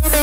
baby.